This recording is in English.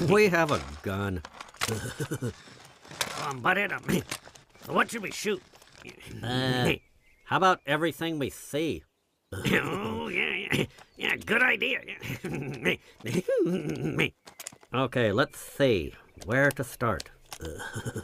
we have a gun. Um, but it, what should we shoot? Uh, how about everything we see? oh, yeah, yeah, yeah, good idea. Okay, let's see. Where to start?